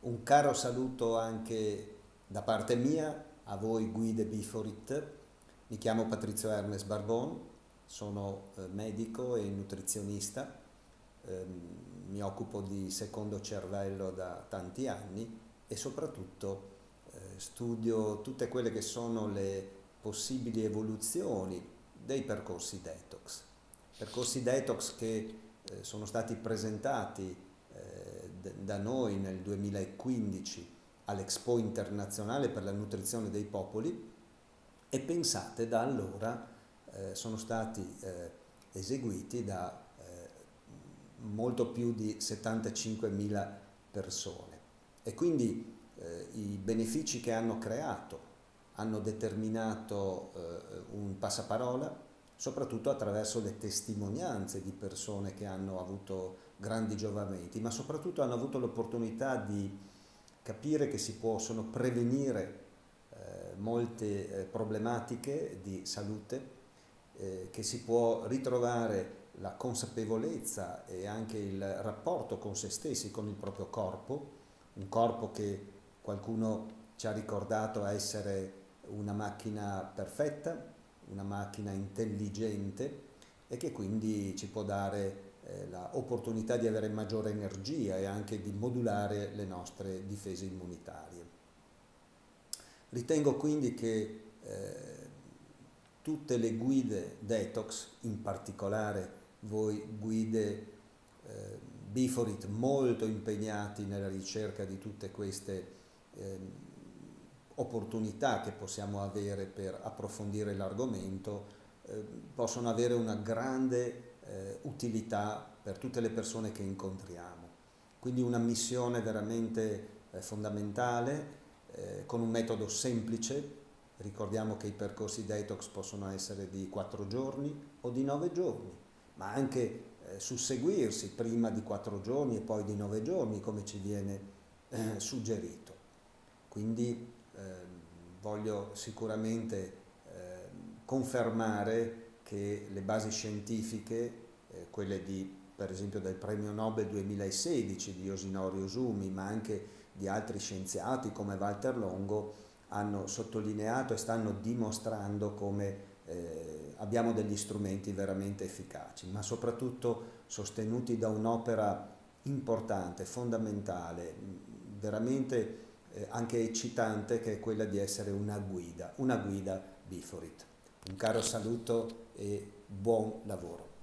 Un caro saluto anche da parte mia a voi guide Biforit. Mi chiamo Patrizio Ernest Barbon, sono eh, medico e nutrizionista, eh, mi occupo di secondo cervello da tanti anni e soprattutto eh, studio tutte quelle che sono le possibili evoluzioni dei percorsi detox. Percorsi detox che eh, sono stati presentati da noi nel 2015 all'Expo internazionale per la nutrizione dei popoli e pensate da allora eh, sono stati eh, eseguiti da eh, molto più di 75.000 persone. E quindi eh, i benefici che hanno creato hanno determinato eh, un passaparola soprattutto attraverso le testimonianze di persone che hanno avuto grandi giovamenti, ma soprattutto hanno avuto l'opportunità di capire che si possono prevenire eh, molte eh, problematiche di salute, eh, che si può ritrovare la consapevolezza e anche il rapporto con se stessi, con il proprio corpo, un corpo che qualcuno ci ha ricordato essere una macchina perfetta, una macchina intelligente e che quindi ci può dare eh, l'opportunità di avere maggiore energia e anche di modulare le nostre difese immunitarie. Ritengo quindi che eh, tutte le guide detox, in particolare voi guide eh, Biforit molto impegnati nella ricerca di tutte queste eh, opportunità che possiamo avere per approfondire l'argomento, eh, possono avere una grande eh, utilità per tutte le persone che incontriamo. Quindi una missione veramente eh, fondamentale, eh, con un metodo semplice, ricordiamo che i percorsi detox possono essere di 4 giorni o di 9 giorni, ma anche eh, susseguirsi prima di 4 giorni e poi di 9 giorni come ci viene eh, suggerito. Quindi voglio sicuramente ehm, confermare che le basi scientifiche, eh, quelle di, per esempio del premio Nobel 2016 di Yosinori Osumi, ma anche di altri scienziati come Walter Longo, hanno sottolineato e stanno dimostrando come eh, abbiamo degli strumenti veramente efficaci, ma soprattutto sostenuti da un'opera importante, fondamentale, veramente anche eccitante, che è quella di essere una guida, una guida Biforit. Un caro saluto e buon lavoro.